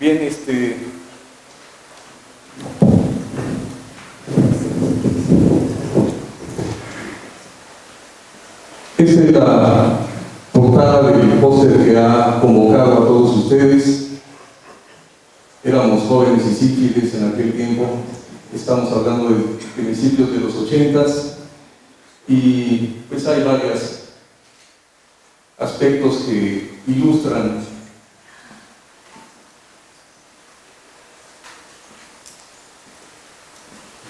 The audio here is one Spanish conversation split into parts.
Bien, este, Esta es la portada del póster que ha convocado a todos ustedes. Éramos jóvenes y sífilis en aquel tiempo, estamos hablando de principios de los ochentas, y pues hay varios aspectos que ilustran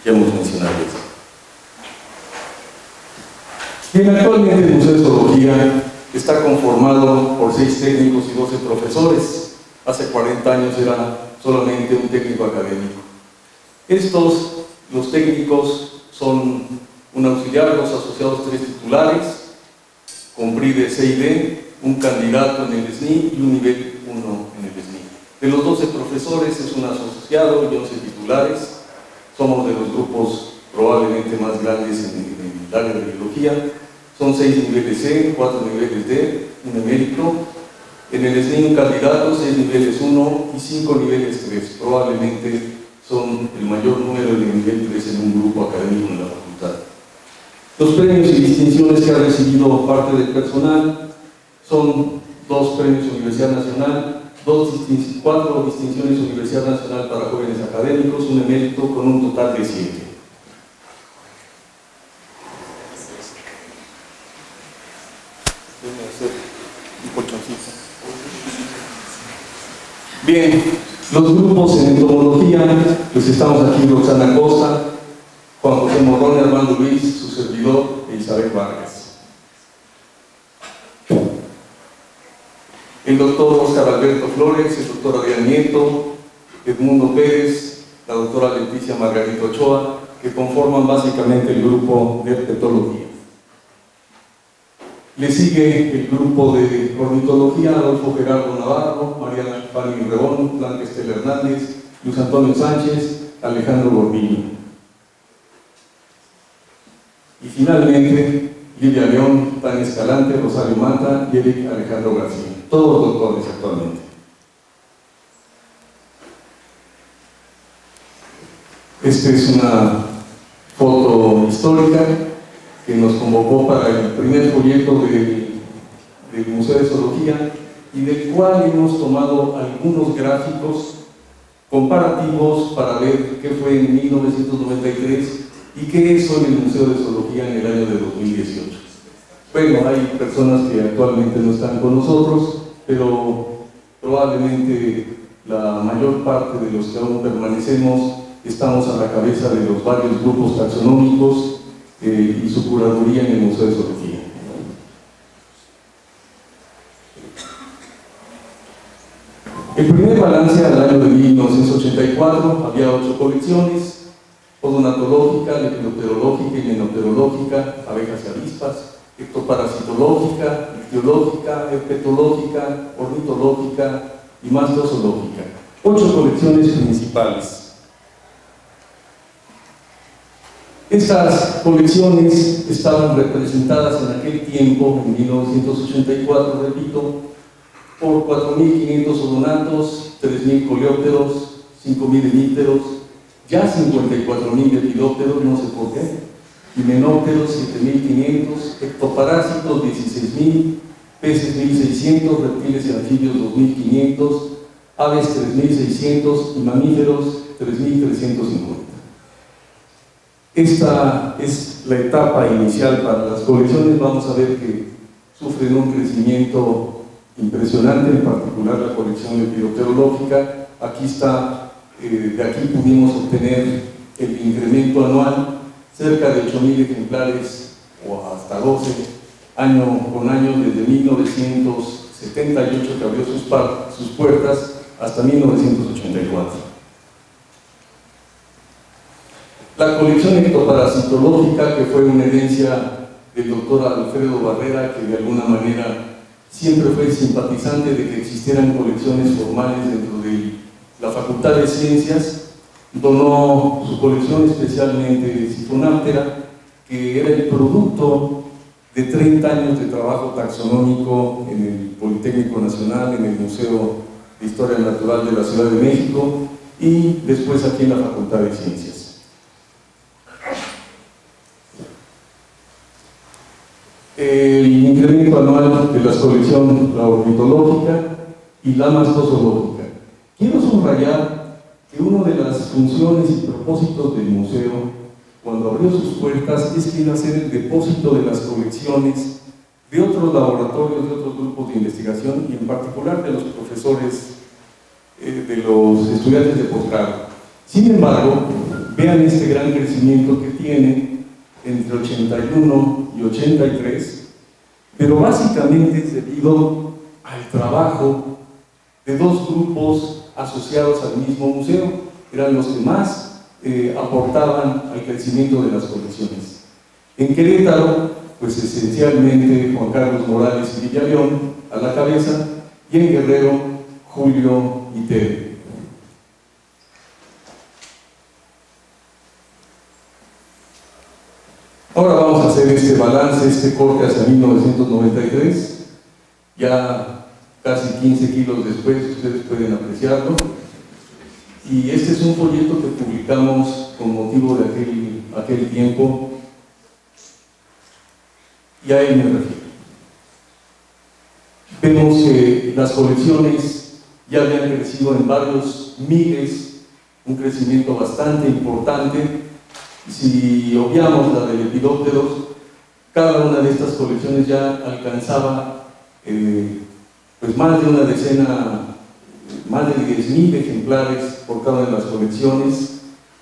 ya hemos mencionado eso. Bien, actualmente el Museo de Zoología está conformado por seis técnicos y 12 profesores. Hace 40 años era solamente un técnico académico. Estos, los técnicos, son un auxiliar, dos asociados, tres titulares, con PRI de C y D, un candidato en el SNI y un nivel 1 en el SNI. De los 12 profesores es un asociado y 11 titulares. Somos de los grupos probablemente más grandes en, el área de biología. Son 6 niveles C, 4 niveles D, un emérito. En el SNI un candidato, 6 niveles 1 y 5 niveles 3. Probablemente son el mayor número de nivel 3 en un grupo académico en la facultad. Los premios y distinciones que ha recibido parte del personal son dos premios Universidad Nacional, dos cuatro distinciones Universidad Nacional para jóvenes académicos, un emérito con un total de siete. Bien, los grupos en entomología, pues estamos aquí Roxana Costa, Juan José Morrón, Armando Luis, su servidor e Isabel Vargas. El doctor Oscar Alberto Flores, el doctor Adrián Nieto, Edmundo Pérez, la doctora Leticia Margarito Ochoa, que conforman básicamente el grupo de herpetología. Le sigue el grupo de ornitología, Adolfo Gerardo Navarro, María Hernández, Luis Antonio Sánchez, Alejandro Gordillo. Y finalmente, Lidia León, Tania Escalante, Rosario Mata y Eric Alejandro García, todos doctores actualmente. Esta es una foto histórica que nos convocó para el primer proyecto del, del Museo de Zoología y del cual hemos tomado algunos gráficos comparativos para ver qué fue en 1993 ¿Y qué es hoy el Museo de Zoología en el año de 2018? Bueno, hay personas que actualmente no están con nosotros, pero probablemente la mayor parte de los que aún permanecemos estamos a la cabeza de los varios grupos taxonómicos eh, y su curaduría en el Museo de Zoología. El primer balance al año de 1984 había ocho colecciones, odonatológica, lepidopterológica y menopterológica, abejas y avispas, ectoparasitológica, ictiológica, herpetológica, ornitológica y mastozoológica. Ocho colecciones principales. Estas colecciones estaban representadas en aquel tiempo, en 1984, repito, por 4.500 odonatos, 3.000 coleópteros, 5.000 hemípteros, ya 54.000 lepidópteros, no sé por qué, himenópteros 7.500, ectoparásitos 16.000, peces 1.600, reptiles y anfibios 2.500, aves 3.600 y mamíferos 3.350. Esta es la etapa inicial para las colecciones, vamos a ver que sufren un crecimiento impresionante, en particular la colección lepidopterológica. Aquí está eh, de aquí pudimos obtener el incremento anual, cerca de 8.000 ejemplares o hasta 12, año con año, desde 1978 que abrió sus, sus puertas hasta 1984. La colección ectoparasitológica, que fue una herencia del doctor Alfredo Barrera, que de alguna manera siempre fue simpatizante de que existieran colecciones formales dentro del la Facultad de Ciencias donó su colección especialmente de Sifonáptera, que era el producto de 30 años de trabajo taxonómico en el Politécnico Nacional, en el Museo de Historia Natural de la Ciudad de México y después aquí en la Facultad de Ciencias. El anual de la colección la ornitológica y la mastozoológica. Quiero subrayar que una de las funciones y propósitos del museo cuando abrió sus puertas es que iba a ser el depósito de las colecciones de otros laboratorios, de otros grupos de investigación y en particular de los profesores, eh, de los estudiantes de posgrado. Sin embargo, vean este gran crecimiento que tiene entre 81 y 83, pero básicamente es debido al trabajo de dos grupos asociados al mismo museo, eran los que más eh, aportaban al crecimiento de las colecciones. En Querétaro, pues esencialmente Juan Carlos Morales y Villaleón a la cabeza, y en Guerrero, Julio y. Ahora vamos a hacer este balance, este corte hacia 1993, ya casi 15 kilos después, ustedes pueden apreciarlo. Y este es un folleto que publicamos con motivo de aquel, aquel tiempo y a él me refiero. Vemos que las colecciones ya habían crecido en varios miles, un crecimiento bastante importante. Si obviamos la de lepidópteros, cada una de estas colecciones ya alcanzaba eh, pues más de una decena, más de 10.000 ejemplares por cada de las colecciones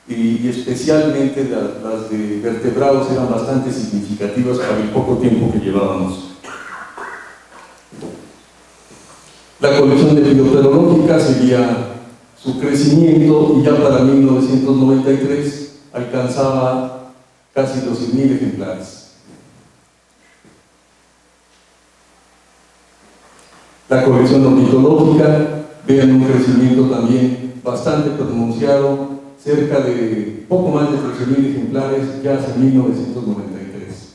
y, especialmente las de vertebrados eran bastante significativas para el poco tiempo que llevábamos. La colección de biotecnológica seguía su crecimiento y ya para 1993 alcanzaba casi 12.000 ejemplares. La colección ornitológica, vean un crecimiento también bastante pronunciado cerca de poco más de 13.000 ejemplares ya hace 1993.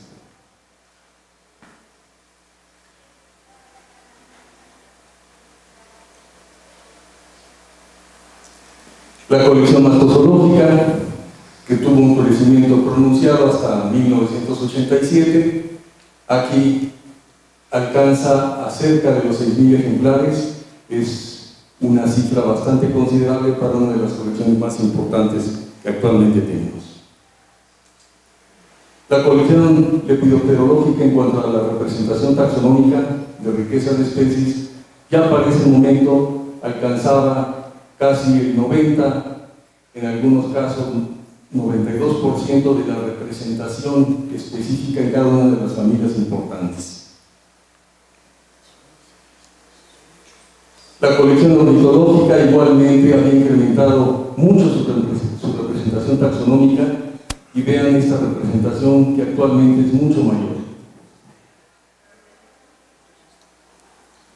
La colección mastozoológica, que tuvo un crecimiento pronunciado hasta 1987, aquí alcanza a cerca de los 6.000 ejemplares, es una cifra bastante considerable para una de las colecciones más importantes que actualmente tenemos. La colección lepidopterológica en cuanto a la representación taxonómica de riqueza de especies ya para ese momento alcanzaba casi el 90, en algunos casos 92% de la representación específica en cada una de las familias importantes. La colección ornitológica igualmente había incrementado mucho su, representación taxonómica y vean esta representación que actualmente es mucho mayor.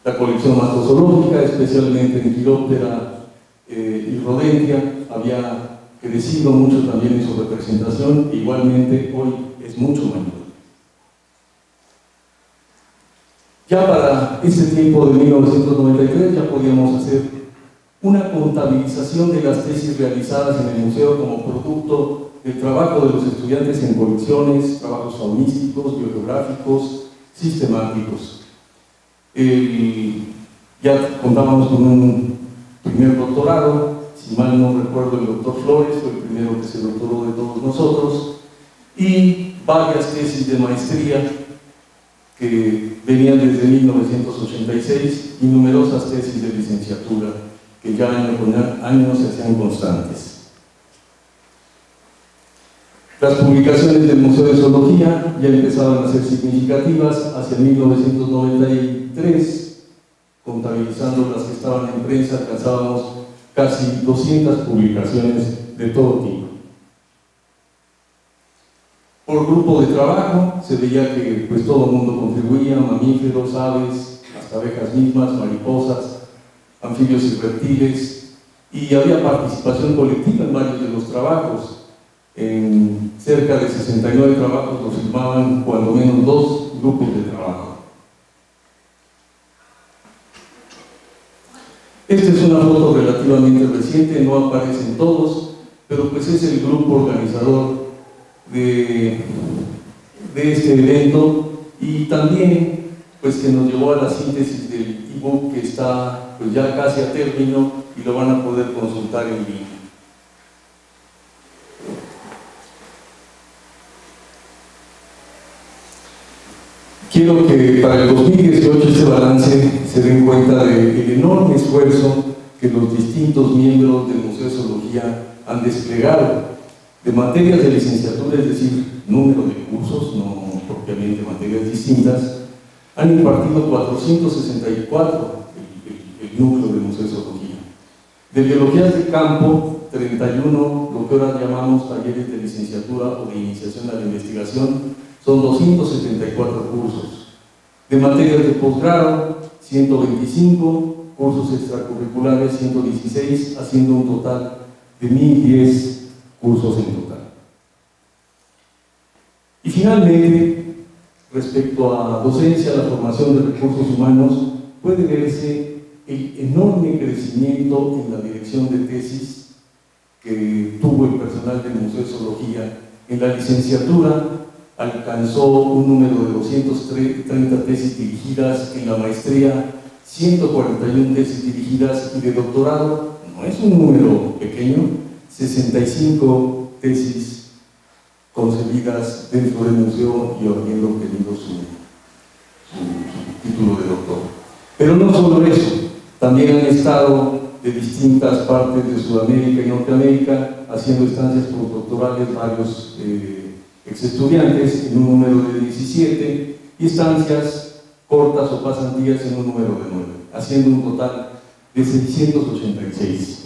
La colección mastozoológica, especialmente en Quiróptera eh, y Rodentia, había crecido mucho también en su representación, igualmente hoy es mucho mayor. Ya para ese tiempo de 1993 ya podíamos hacer una contabilización de las tesis realizadas en el museo como producto del trabajo de los estudiantes en colecciones, trabajos faunísticos, bibliográficos, sistemáticos. ya contábamos con un primer doctorado, si mal no recuerdo el doctor Flores, fue el primero que se doctoró de todos nosotros, y varias tesis de maestría que venían desde 1986 y numerosas tesis de licenciatura que ya año con año se hacían constantes. Las publicaciones del Museo de Zoología ya empezaban a ser significativas hacia 1993, contabilizando las que estaban en prensa, alcanzábamos casi 200 publicaciones de todo tipo. Por grupo de trabajo se veía que pues, todo el mundo contribuía, mamíferos, aves, hasta abejas mismas, mariposas, anfibios y reptiles, y había participación colectiva en varios de los trabajos. En cerca de 69 trabajos los firmaban cuando menos dos grupos de trabajo. Esta es una foto relativamente reciente, no aparecen todos, pero pues es el grupo organizador de, este evento y también pues que nos llevó a la síntesis del ebook que está pues ya casi a término y lo van a poder consultar en línea. Quiero que para el 2018 este balance se den cuenta del enorme esfuerzo que los distintos miembros del Museo de Zoología han desplegado de materias de licenciatura, es decir, número de cursos, no propiamente materias distintas, han impartido 464 el, el núcleo del Museo de Zoología. De biologías de campo, 31, lo que ahora llamamos talleres de licenciatura o de iniciación a la investigación, son 274 cursos. De materias de posgrado, 125, cursos extracurriculares, 116, haciendo un total de 1010 cursos en total. Y finalmente, respecto a docencia, la formación de recursos humanos, puede verse el enorme crecimiento en la dirección de tesis que tuvo el personal del Museo de Zoología. En la licenciatura alcanzó un número de 230 tesis dirigidas, en la maestría 141 tesis dirigidas y de doctorado, no es un número pequeño, 65 tesis concebidas dentro del museo y habiendo obtenido su, su, título de doctor. Pero no solo eso, también han estado de distintas partes de Sudamérica y Norteamérica haciendo estancias postdoctorales varios eh, ex estudiantes en un número de 17 y estancias cortas o pasantías en un número de 9, haciendo un total de 686.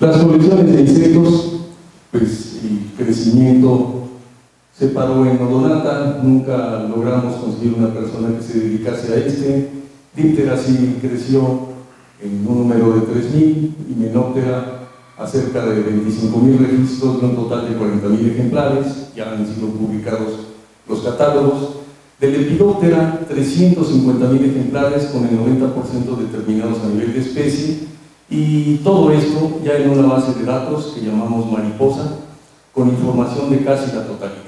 Las colecciones de insectos, pues el crecimiento se paró en Odonata, nunca logramos conseguir una persona que se dedicase a este. Diptera sí creció en un número de 3.000 y Menóptera a cerca de 25.000 registros de un total de 40.000 ejemplares, ya han sido publicados los catálogos. De Lepidoptera, 350.000 ejemplares con el 90% determinados a nivel de especie y todo esto ya en una base de datos que llamamos mariposa con información de casi la totalidad.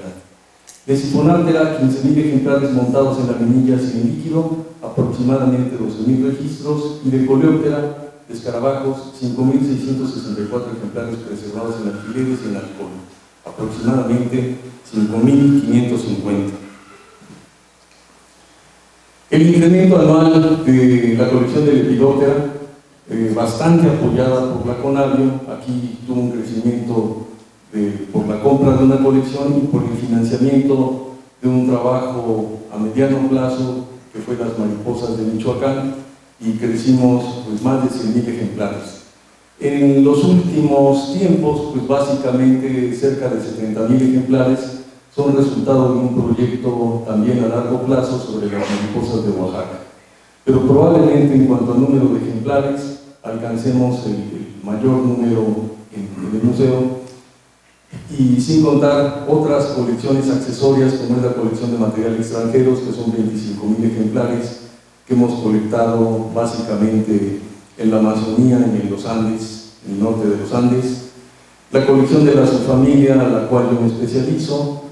De Sifonártera, 15.000 ejemplares montados en laminillas y en líquido, aproximadamente 12.000 registros, y de Coleóptera, de escarabajos, 5.664 ejemplares preservados en alfileres y en alcohol, aproximadamente 5.550. El incremento anual de la colección de Lepidoptera, eh, bastante apoyada por la Conavio, aquí tuvo un crecimiento por la compra de una colección y por el financiamiento de un trabajo a mediano plazo que fue las mariposas de Michoacán, y crecimos pues, más de 100.000 ejemplares. En los últimos tiempos, pues básicamente cerca de 70.000 ejemplares son resultado de un proyecto también a largo plazo sobre las mariposas de Oaxaca. Pero probablemente en cuanto al número de ejemplares alcancemos el, mayor número en, en el museo y sin contar otras colecciones accesorias como es la colección de materiales extranjeros que son 25.000 ejemplares que hemos colectado básicamente en la Amazonía, en los Andes, en el norte de los Andes, la colección de la subfamilia a la cual yo me especializo,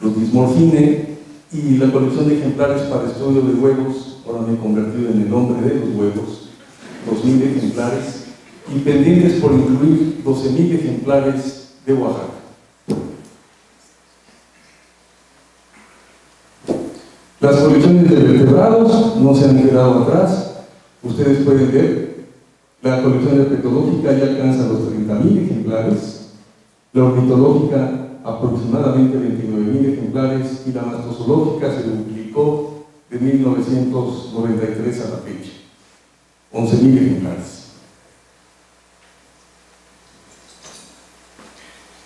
los Dismorfine, y la colección de ejemplares para estudio de huevos, ahora me he convertido en el hombre de los huevos, 2.000 ejemplares, y pendientes por incluir 12.000 ejemplares de Oaxaca. Las colecciones de vertebrados no se han quedado atrás. Ustedes pueden ver, la colección herpetológica ya alcanza los 30.000 ejemplares, la ornitológica aproximadamente 29.000 ejemplares y la mastozoológica se duplicó de 1993 a la fecha, 11.000 ejemplares.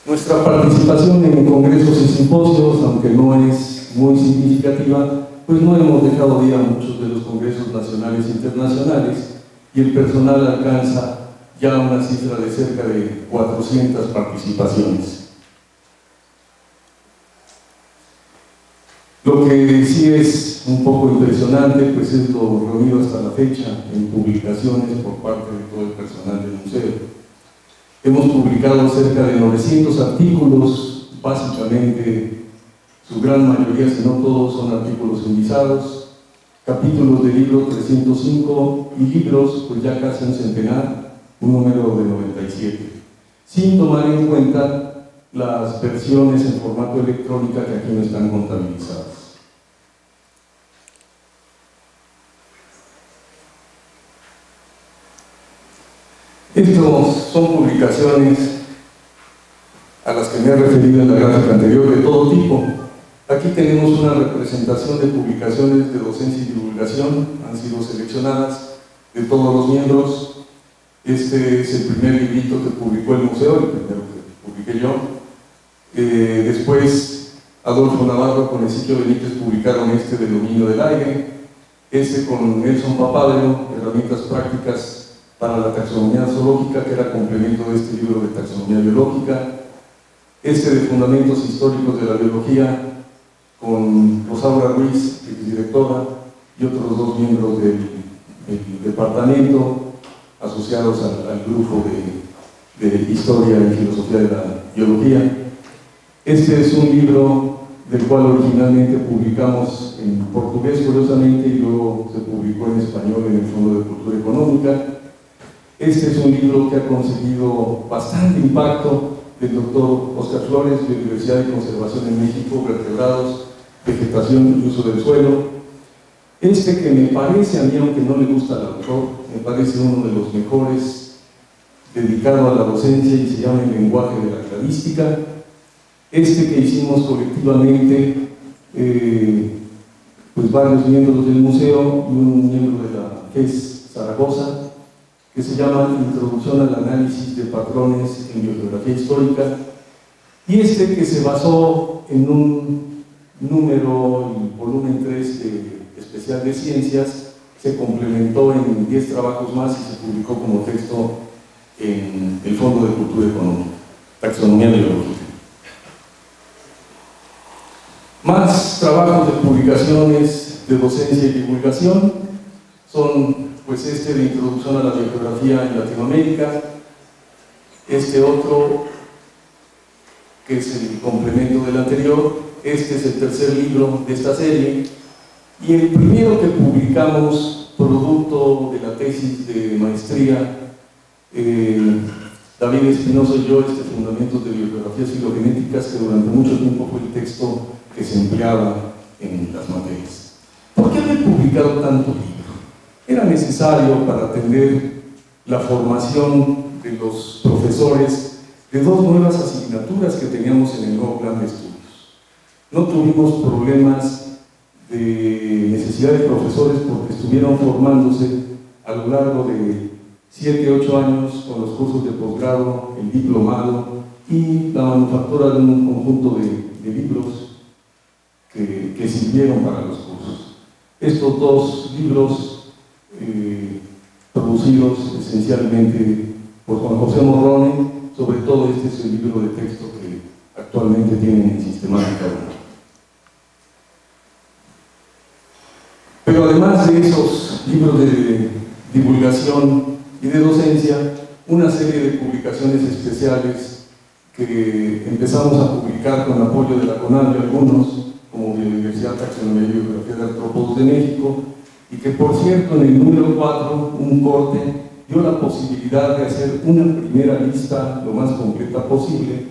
Nuestra participación en congresos y simposios, aunque no es muy significativa, pues no hemos dejado de muchos de los congresos nacionales e internacionales y el personal alcanza ya una cifra de cerca de 400 participaciones. Lo que sí es es un poco impresionante, pues es lo reunido hasta la fecha en publicaciones por parte de todo el personal del museo. Hemos publicado cerca de 900 artículos, básicamente su gran mayoría, si no todos, son artículos envisados, capítulos de libro 305 y libros, pues ya casi un centenar, un número de 97, sin tomar en cuenta las versiones en formato electrónica que aquí no están contabilizadas. Estas son publicaciones a las que me he referido en la gráfica anterior de todo tipo. Aquí tenemos una representación de publicaciones de docencia y divulgación, han sido seleccionadas de todos los miembros. Este es el primer librito que publicó el museo, el primero que publiqué yo. Eh, después, Adolfo Navarro con Ezequiel Benítez publicaron este de dominio del aire, este con Nelson Papadero, herramientas prácticas para la taxonomía zoológica, que era complemento de este libro de taxonomía biológica, este de fundamentos históricos de la biología, con Rosaura Ruiz, que es directora, y otros dos miembros del, departamento asociados al, grupo de, Historia y Filosofía de la Biología. Este es un libro del cual originalmente publicamos en portugués, curiosamente, y luego se publicó en español en el Fondo de Cultura Económica. Este es un libro que ha conseguido bastante impacto del doctor Oscar Flores, Universidad de Conservación en México, Vertebrados, Vegetación y Uso del Suelo. Este que me parece, a mí aunque no le gusta al autor, me parece uno de los mejores dedicado a la docencia y se llama El lenguaje de la cladística. Este que hicimos colectivamente, eh, pues varios miembros del museo y un miembro de la FES Zaragoza, que se llama Introducción al análisis de patrones en bibliografía histórica, y este que se basó en un número, y volumen 3 de especial de ciencias, se complementó en 10 trabajos más y se publicó como texto en el Fondo de Cultura Económica, Taxonomía Biológica. Más trabajos de publicaciones de docencia y divulgación son pues este de Introducción a la Biografía en Latinoamérica, este otro que es el complemento del anterior, este es el tercer libro de esta serie, y el primero que publicamos, producto de la tesis de maestría, David Espinosa y yo, este Fundamentos de Biografías Filogenéticas, que durante mucho tiempo fue el texto que se empleaba en las materias. ¿Por qué he publicado tanto libro? era necesario para atender la formación de los profesores de dos nuevas asignaturas que teníamos en el nuevo plan de estudios. No tuvimos problemas de necesidad de profesores porque estuvieron formándose a lo largo de 7, 8 años con los cursos de posgrado, el diplomado y la manufactura de un conjunto de, libros que, sirvieron para los cursos. Estos dos libros eh, producidos esencialmente por Juan José Morrone, sobre todo este es el libro de texto que actualmente tienen en Sistemática 1. Pero además de esos libros de divulgación y de docencia, una serie de publicaciones especiales que empezamos a publicar con apoyo de la CONAL y algunos, como de la Universidad Taxonomía y Biografía de Artrópodos de México, y que por cierto en el número 4, un corte, dio la posibilidad de hacer una primera lista lo más completa posible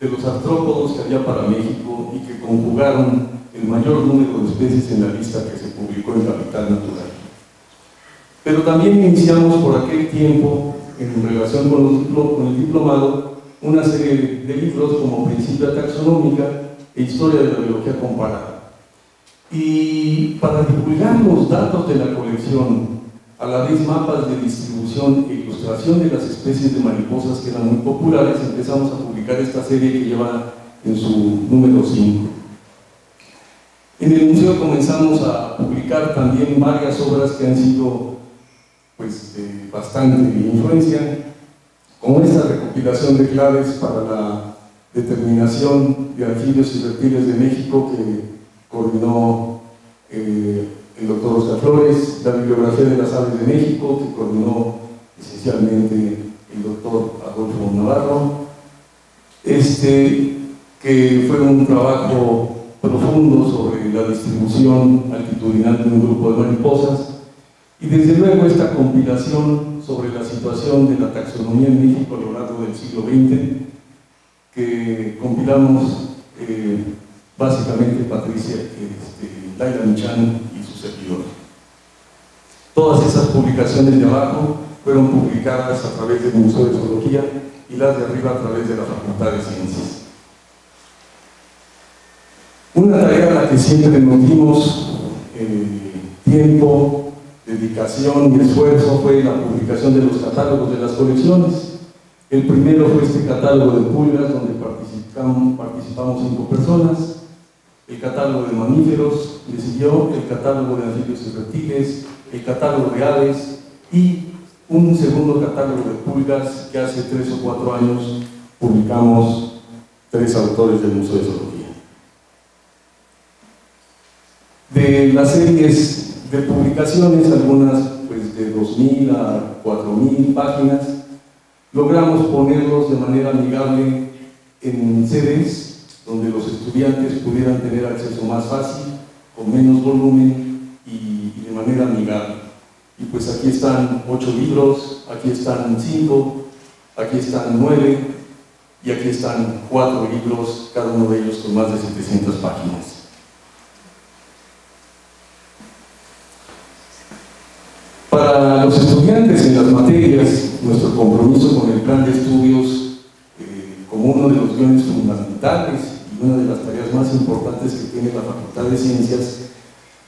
de los artrópodos que había para México y que conjugaron el mayor número de especies en la lista que se en Capital Natural. Pero también iniciamos por aquel tiempo, en relación con, con el diplomado, una serie de libros como Principia Taxonómica e Historia de la Biología Comparada y para divulgar los datos de la colección, a la vez mapas de distribución e ilustración de las especies de mariposas que eran muy populares, empezamos a publicar esta serie que lleva en su número 5. En el museo comenzamos a publicar también varias obras que han sido pues, de bastante influencia, como esta recopilación de claves para la determinación de anfibios y reptiles de México que coordinó eh, el doctor Oscar Flores, la bibliografía de las aves de México, que coordinó esencialmente el doctor Adolfo Navarro, este, que fue un trabajo profundo sobre la distribución altitudinal de un grupo de mariposas, y desde luego esta compilación sobre la situación de la taxonomía en México a lo largo del siglo XX, que compilamos eh, básicamente Patricia, este, Laila Michan y su servidor. Todas esas publicaciones de abajo fueron publicadas a través del Museo de Zoología y las de arriba a través de la Facultad de Ciencias. Una tarea a la que siempre nos dimos eh, tiempo, dedicación y esfuerzo fue la publicación de los catálogos de las colecciones. El primero fue este catálogo de pulgas, donde participamos, cinco personas. El catálogo de mamíferos, le el catálogo de anfibios y reptiles, el catálogo de aves y un segundo catálogo de pulgas que hace tres o cuatro años publicamos tres autores del Museo de Zoología. De las series de publicaciones, algunas pues de 2.000 a 4.000 páginas, logramos ponerlos de manera amigable en CDs, donde los estudiantes pudieran tener acceso más fácil, con menos volumen y, de manera amigable. Y pues aquí están ocho libros, aquí están cinco, aquí están nueve y aquí están cuatro libros, cada uno de ellos con más de 700 páginas. Para los estudiantes en las materias, nuestro compromiso con el plan de estudios eh, como uno de los guiones fundamentales y una de las tareas más importantes que tiene la Facultad de Ciencias,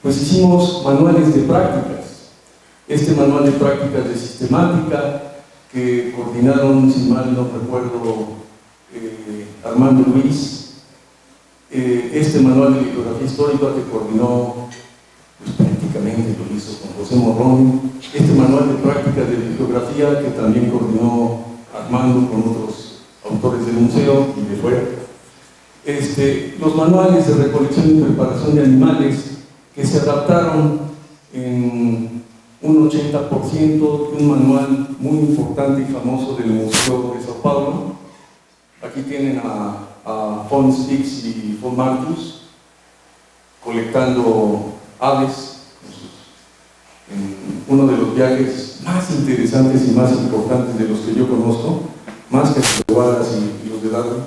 pues hicimos manuales de prácticas. Este manual de prácticas de sistemática que coordinaron, si mal no recuerdo, eh, Armando Luis, eh, este manual de bibliografía histórica que coordinó lo hizo con José Morrón, este manual de prácticas de bibliografía que también coordinó Armando con otros autores del museo y de fuera. Este, los manuales de recolección y preparación de animales que se adaptaron en un 80% de un manual muy importante y famoso del Museo de Sao Paulo. Aquí tienen a, a Von Stix y Von Martius colectando aves uno de los viajes más interesantes y más importantes de los que yo conozco, más que los de Wallace y, los de Darwin,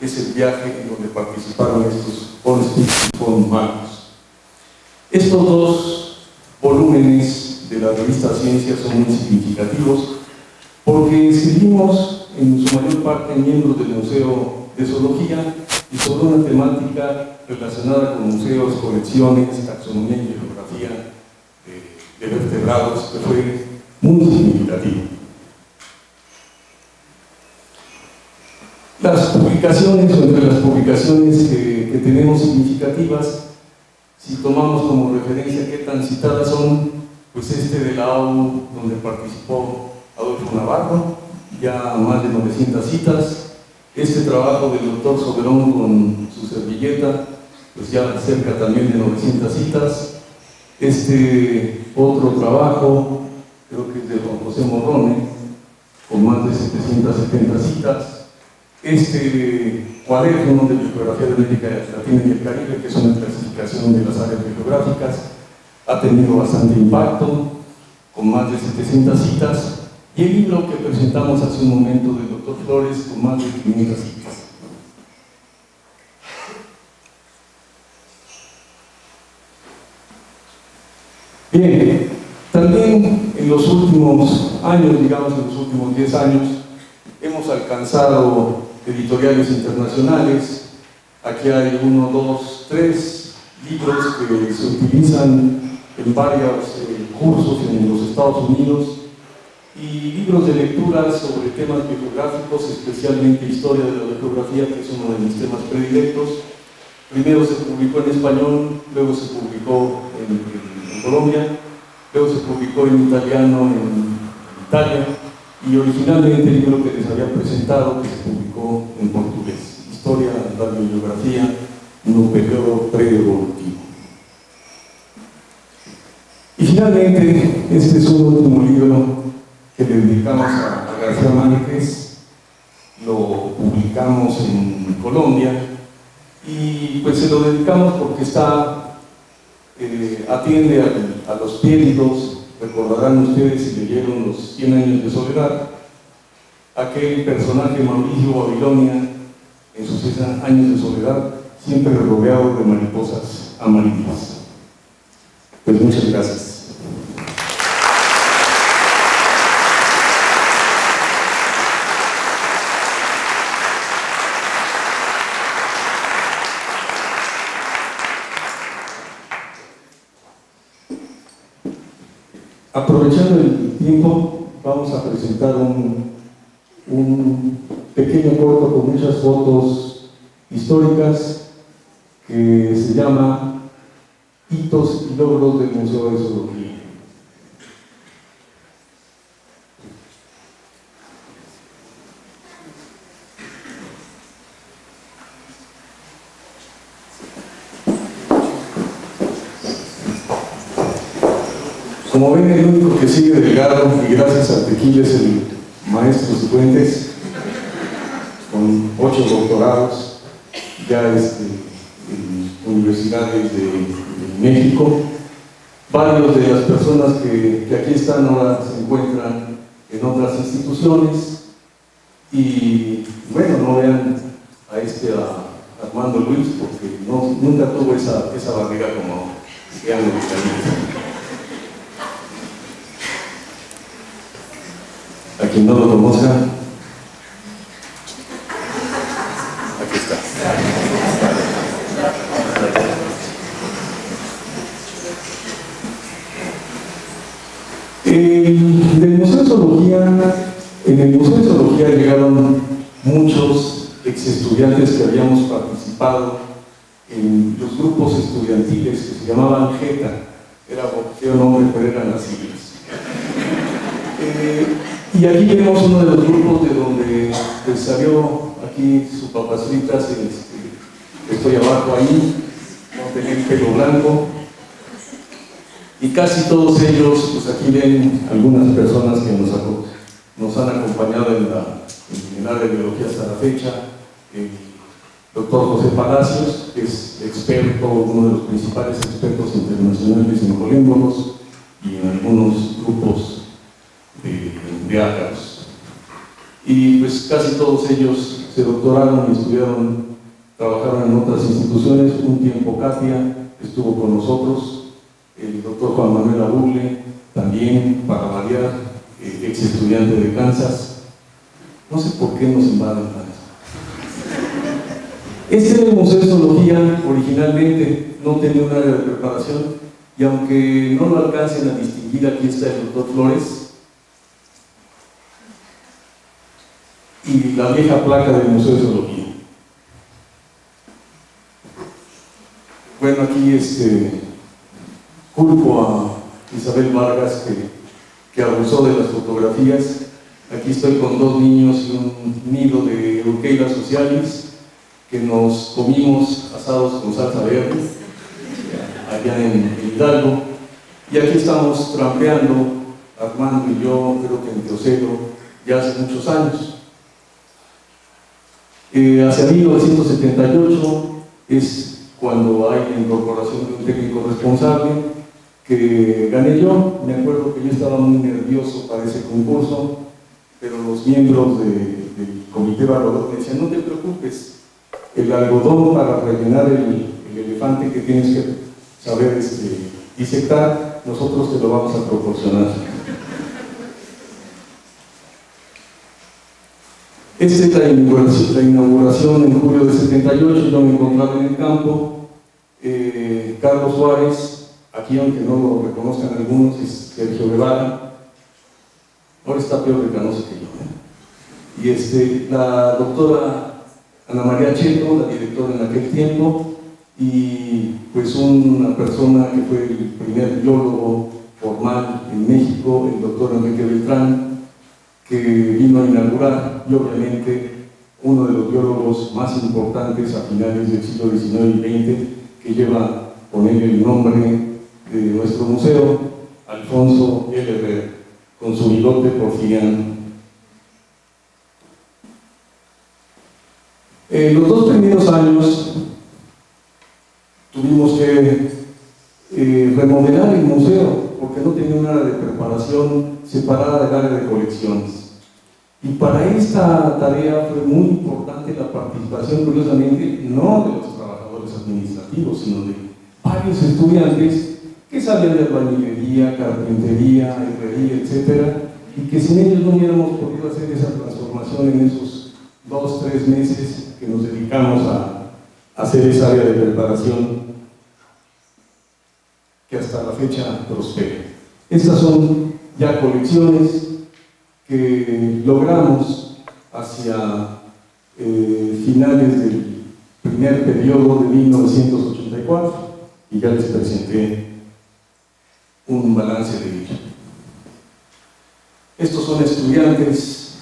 es el viaje en donde participaron estos con Marcos. Estos dos volúmenes de la revista Ciencia son muy significativos porque seguimos en su mayor parte miembros del Museo de Zoología y sobre una temática relacionada con museos, colecciones, taxonomía que fue muy significativo. Las publicaciones, entre las publicaciones que, tenemos significativas, si tomamos como referencia qué tan citadas son, pues este de la ONU, donde participó Adolfo Navarro, ya más de 900 citas, este trabajo del doctor Soberón con su servilleta, pues ya cerca también de 900 citas, este otro trabajo, creo que es de Juan José Morrone, con más de 770 citas, este cuaderno de bibliografía de América Latina y el Caribe, que es una clasificación de las áreas bibliográficas, ha tenido bastante impacto, con más de 700 citas, y el libro que presentamos hace un momento del doctor Flores, con más de 500 citas. Bien, también en los últimos años, digamos en los últimos 10 años, hemos alcanzado editoriales internacionales. Aquí hay uno, dos, tres libros que se utilizan en varios eh, cursos en los Estados Unidos y libros de lectura sobre temas bibliográficos, especialmente historia de la geografía, que es uno de mis temas predilectos. Primero se publicó en español, luego se publicó en Colombia, luego se publicó en italiano en Italia y originalmente el libro que les había presentado que se publicó en portugués, Historia de la Bibliografía en un periodo pre-evolutivo. finalmente, este es un último libro que le dedicamos a, García Márquez, lo publicamos en Colombia. Y pues se lo dedicamos porque está, eh, atiende a, los piédidos, recordarán ustedes si leyeron los 100 años de soledad, aquel personaje Mauricio Babilonia en sus 100 años de soledad, siempre rodeado de mariposas amarillas. Pues muchas gracias. Aprovechando el tiempo, vamos a presentar un, un pequeño corto con muchas fotos históricas que se llama Hitos y Logros del Museo de Zoología. Como ven, el único que sigue delgado, y gracias a Tequila es el maestro Cifuentes, con ocho doctorados, ya este, en universidades de, México. Varios de las personas que, aquí están ahora se encuentran en otras instituciones y bueno, no vean a este Armando Luis porque nunca tuvo esa, esa barriga como que han quien no lo conozca, aquí está. En el Museo de Zoología, en el Museo de Zoología llegaron muchos ex estudiantes que habíamos participado en los grupos estudiantiles que se llamaban JETA, era opción nombre, pero eran las siglas. Eh, y aquí vemos uno de los grupos de donde pues, salió aquí su papacitas, este, estoy abajo ahí, con tener pelo blanco. Y casi todos ellos, pues aquí ven algunas personas que nos, han acompañado en, la, en el área de biología hasta la fecha. El doctor José Palacios, que es experto, uno de los principales expertos internacionales en colémbolos y en algunos grupos de, ácaros. Y pues casi todos ellos se doctoraron y estudiaron, trabajaron en otras instituciones. Un tiempo Katia estuvo con nosotros, el doctor Juan Manuel Abugle, también para variar, eh, ex estudiante de Kansas. No sé por qué nos invaden. Este era Museo de Zoología, originalmente no tenía una área de preparación, y aunque no lo alcancen a distinguir, aquí está el doctor Flores, y la vieja placa del Museo de Zoología. Bueno, aquí este, culpo a Isabel Vargas que, que abusó de las fotografías. Aquí estoy con dos niños y un nido de Urqueira sociales que nos comimos asados con salsa verde allá en, Hidalgo. Y aquí estamos trampeando, Armando y yo, creo que en Teocelo, ya hace muchos años. Eh, hacia 1978 es cuando hay la incorporación de un técnico responsable que gané yo. Me acuerdo que yo estaba muy nervioso para ese concurso, pero los miembros del comité evaluador me decían, no te preocupes, el algodón para rellenar el, elefante que tienes que saber este, disectar, nosotros te lo vamos a proporcionar. Esta es la inauguración, en julio de 78, yo me encontraba en el campo. Eh, Carlos Suárez, aquí aunque no lo reconozcan algunos, es Sergio Guevara. Ahora está peor de canoso que yo. ¿eh? Y este, la doctora Ana María Cheto, la directora en aquel tiempo, y pues una persona que fue el primer biólogo formal en México, el doctor Enrique Beltrán, que vino a inaugurar y obviamente uno de los biólogos más importantes a finales del siglo XIX y XX que lleva con él el nombre de nuestro museo, Alfonso L. con su bigote porfiriano. En los dos primeros años tuvimos que eh, remodelar el museo porque no tenía un área de preparación separada del área de colecciones. Y para esta tarea fue muy importante la participación, curiosamente, no de los trabajadores administrativos, sino de varios estudiantes que sabían de albañilería, carpintería, herrería, etc. Y que sin ellos no hubiéramos podido hacer esa transformación en esos dos, tres meses que nos dedicamos a hacer esa área de preparación que hasta la fecha prospera. Estas son ya colecciones que logramos hacia eh, finales del primer periodo de 1984 y ya les presenté un balance de ello. Estos son estudiantes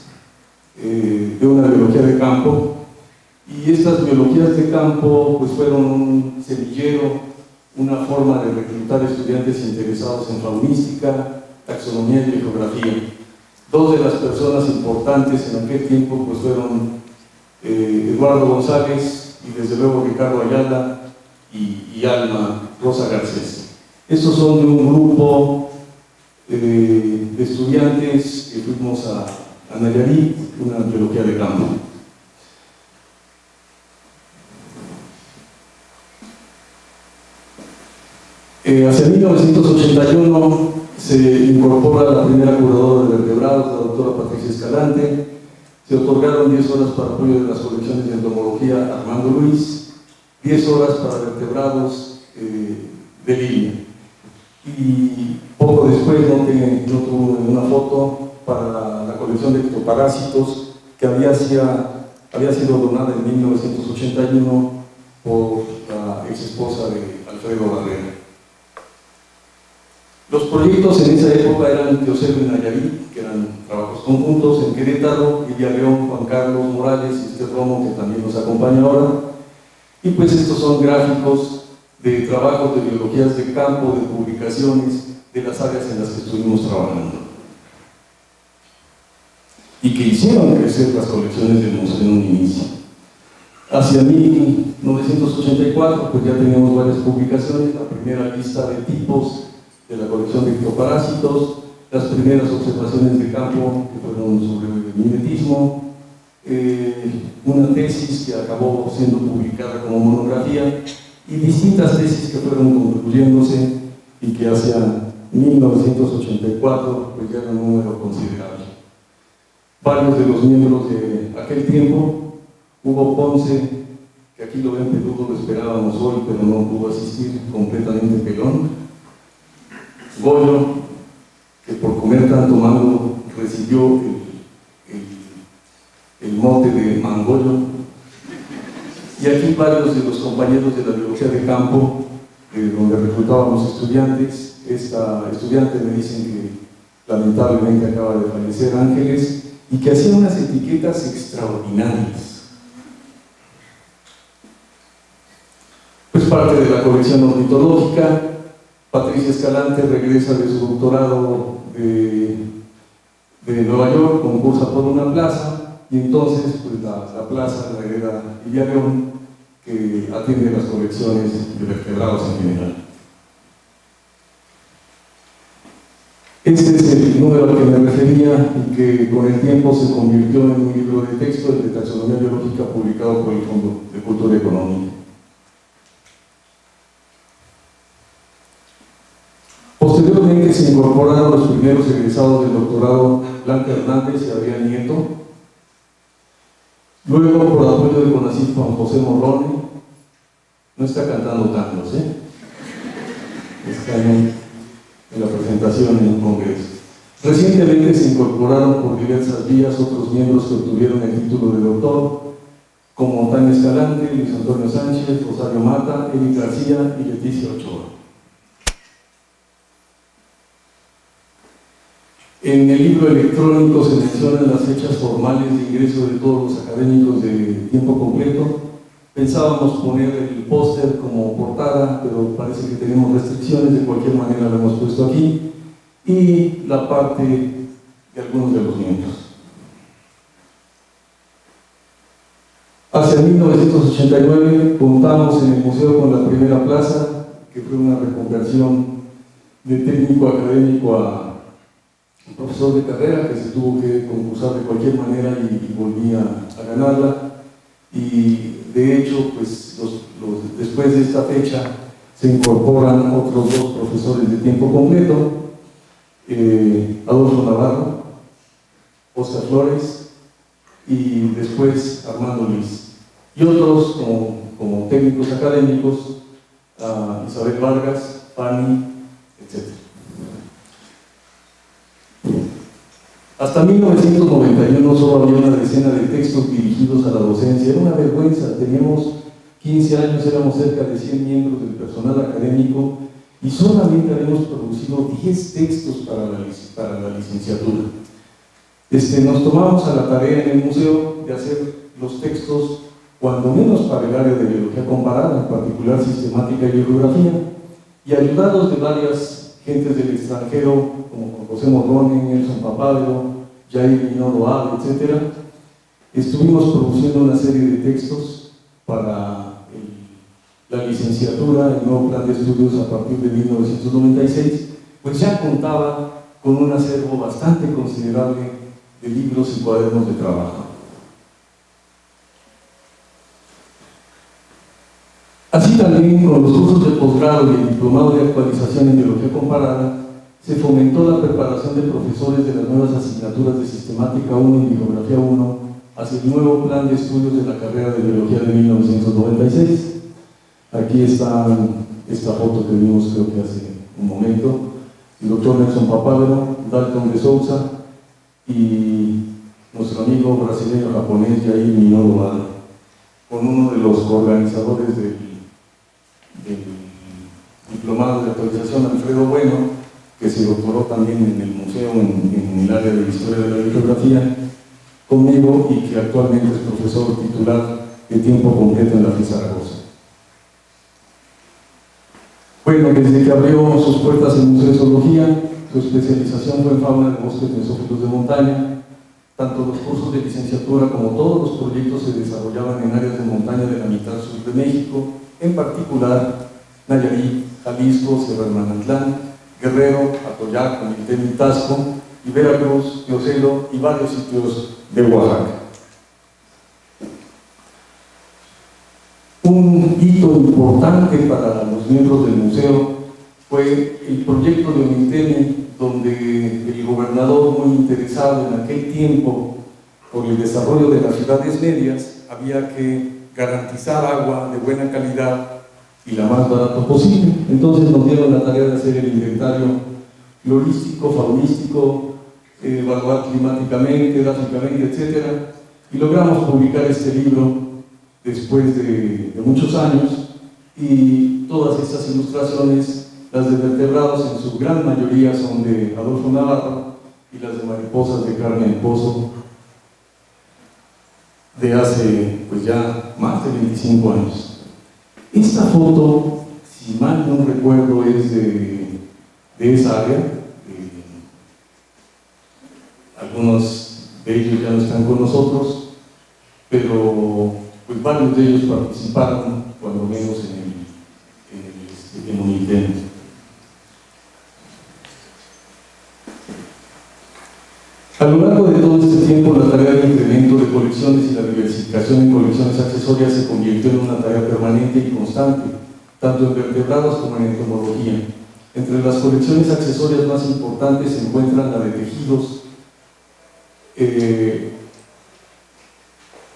eh, de una biología de campo y estas biologías de campo pues fueron un semillero una forma de reclutar estudiantes interesados en faunística, taxonomía y geografía. Dos de las personas importantes en aquel tiempo pues, fueron eh, Eduardo González y desde luego Ricardo Ayala y, Alma Rosa Garcés. Estos son de un grupo eh, de estudiantes que fuimos a, a Nayarit, una biología de campo. Eh, hacia 1981 se incorpora la primera curadora de vertebrados, la doctora Patricia Escalante. Se otorgaron 10 horas para apoyo de las colecciones de entomología Armando Luis, 10 horas para vertebrados eh, de línea. Y poco después, no, no tuvo una foto para la, colección de ectoparásitos que había, había sido donada en 1981 por la ex esposa de Alfredo Barrera. Los proyectos en esa época eran Teocelo y Nayarit, que eran trabajos conjuntos, en Querétaro, Lidia León, Juan Carlos Morales y este Romo, que también nos acompaña ahora. Y pues estos son gráficos de trabajos de biologías de campo, de publicaciones, de las áreas en las que estuvimos trabajando. Y que hicieron crecer las colecciones del museo en un inicio. Hacia 1984, pues ya teníamos varias publicaciones, la primera lista de tipos de la colección de ectoparásitos, las primeras observaciones de campo que fueron sobre el mimetismo, eh, una tesis que acabó siendo publicada como monografía y distintas tesis que fueron concluyéndose y que hacia 1984 pues ya era un número considerable. Varios de los miembros de aquel tiempo, Hugo Ponce, que aquí lo ven peludo, lo esperábamos hoy, pero no pudo asistir, completamente pelón, Goyo, que por comer tanto mango recibió el, mote de Mangollo. Y aquí varios de los compañeros de la biología de campo, eh, donde reclutábamos estudiantes, esta estudiante me dicen que lamentablemente acaba de fallecer Ángeles, y que hacía unas etiquetas extraordinarias. Pues parte de la colección ornitológica, Patricia Escalante regresa de su doctorado de, Nueva York, concursa por una plaza y entonces pues, la, plaza la hereda Lidia León que atiende las colecciones de vertebrados en general. Este es el número al que me refería y que con el tiempo se convirtió en un libro de texto de taxonomía biológica publicado por el Fondo de Cultura Económica. Se incorporaron los primeros egresados del doctorado Blanca Hernández y Adrián Nieto. Luego, por apoyo de CONACYT, Juan José Morrone. No está cantando tantos, ¿eh? Está en, la presentación en un congreso. Recientemente se incorporaron por diversas vías otros miembros que obtuvieron el título de doctor, como Tania Escalante, Luis Antonio Sánchez, Rosario Mata, Eli García y Leticia Ochoa. En el libro electrónico se mencionan las fechas formales de ingreso de todos los académicos de tiempo completo. Pensábamos poner el póster como portada, pero parece que tenemos restricciones, de cualquier manera lo hemos puesto aquí. y la parte de algunos de los miembros. Hacia 1989 contamos en el museo con la primera plaza, que fue una reconversión de técnico académico a profesor de carrera, que se tuvo que concursar de cualquier manera y, volvía a ganarla. Y de hecho, pues después de esta fecha se incorporan otros dos profesores de tiempo completo, eh, Adolfo Navarro, Oscar Flores y después Armando Luis. Y otros como, técnicos académicos, Isabel Vargas, Fanny, etc. Hasta 1991 solo había una decena de textos dirigidos a la docencia. Era una vergüenza. Teníamos 15 años, éramos cerca de 100 miembros del personal académico y solamente habíamos producido 10 textos para la, licenciatura. Este, nos tomamos a la tarea en el museo de hacer los textos, cuando menos para el área de biología comparada, en particular sistemática y bibliografía, y ayudados de varias gentes del extranjero, como José Morrone, Nelson Papadero, Jair Minoro etc., estuvimos produciendo una serie de textos para la licenciatura, el nuevo plan de estudios a partir de 1996, pues ya contaba con un acervo bastante considerable de libros y cuadernos de trabajo. Así también con los cursos de posgrado y el diplomado de actualización en biología comparada, se fomentó la preparación de profesores de las nuevas asignaturas de sistemática 1 y bibliografía 1 hacia el nuevo plan de estudios de la carrera de biología de 1996. Aquí está esta foto que vimos creo que hace un momento. El doctor Nelson Papadero, Dalton de Souza y nuestro amigo brasileño japonés Jair Minoru con uno de los organizadores del, diplomado de actualización, Alfredo Bueno, que se doctoró también en el museo en, en el área de historia de la bibliografía, conmigo y que actualmente es profesor titular de tiempo completo en la FI Zaragoza. Bueno, desde que abrió sus puertas el Museo de Zoología, su especialización fue en fauna de bosques mesófilos de montaña. Tanto los cursos de licenciatura como todos los proyectos se desarrollaban en áreas de montaña de la mitad sur de México, en particular Nayarit, Jalisco, Sierra de Manantlán, Guerrero, Atoyac, Comitén y Tasco, y Veracruz, y varios sitios de Oaxaca. Un hito importante para los miembros del museo fue el proyecto de Unitemi, donde el gobernador, muy interesado en aquel tiempo por el desarrollo de las ciudades medias, había que garantizar agua de buena calidad y la más barata posible. Entonces nos dieron la tarea de hacer el inventario florístico, faunístico, evaluar climáticamente, gráficamente, etc. Y logramos publicar este libro después de, muchos años y todas estas ilustraciones, las de vertebrados en su gran mayoría son de Adolfo Navarro y las de mariposas de Carmen Pozo de hace pues ya más de 25 años. Esta foto, si mal no recuerdo, es de, de esa área. algunos de ellos ya no están con nosotros, pero pues varios de ellos participaron, cuando menos en el, en el, este, A lo largo de todo este tiempo, la tarea colecciones y la diversificación en colecciones accesorias se convirtió en una tarea permanente y constante, tanto en vertebrados como en entomología. Entre las colecciones accesorias más importantes se encuentran la de tejidos, eh,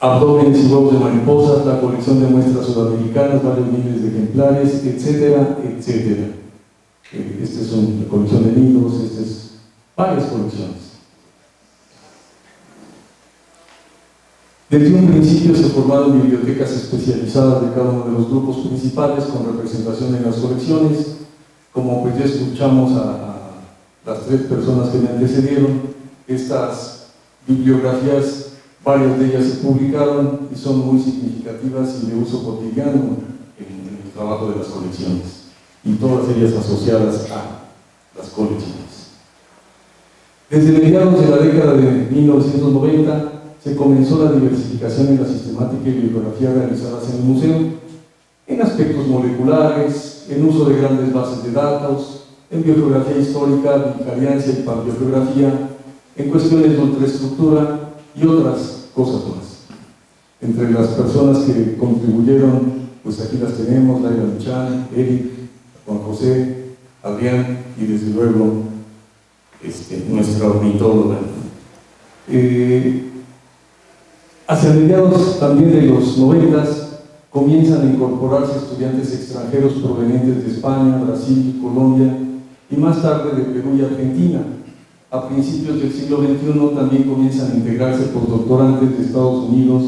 y huevos de mariposas, la colección de muestras sudamericanas, varios miles de ejemplares, etcétera, etcétera. Eh, esta es una colección de nidos, esta es varias colecciones. Desde un principio se formaron bibliotecas especializadas de cada uno de los grupos principales con representación en las colecciones, como pues ya escuchamos a, a las tres personas que me antecedieron, estas bibliografías Varias de ellas se publicaron y son muy significativas y de uso cotidiano en, el trabajo de las colecciones, y todas ellas asociadas a las colecciones. Desde mediados de la década de 1990 se comenzó la diversificación en la sistemática y bibliografía realizadas en el museo, en aspectos moleculares, en uso de grandes bases de datos, en biogeografía histórica, bicariancia y paleogeografía, en cuestiones de ultraestructura y otras cosas más. Entre las personas que contribuyeron, pues aquí las tenemos, Laila Luchan, Eric, Juan José, Adrián y desde luego este, nuestra ornitóloga. Eh, hacia mediados también de los noventas comienzan a incorporarse estudiantes extranjeros provenientes de España, Brasil, Colombia y más tarde de Perú y Argentina. A principios del siglo XXI también comienzan a integrarse postdoctorantes de Estados Unidos,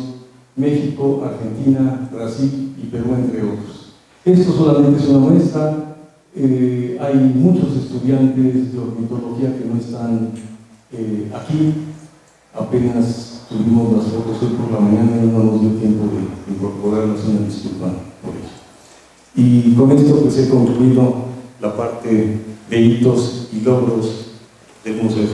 México, Argentina, Brasil y Perú, entre otros. Esto solamente es una muestra. Eh, hay muchos estudiantes de ornitología que no están eh, aquí. Apenas tuvimos las fotos hoy por la mañana y no nos dio tiempo de incorporarlas, una disculpa por eso. Y con esto pues he concluido la parte de hitos y logros del museo.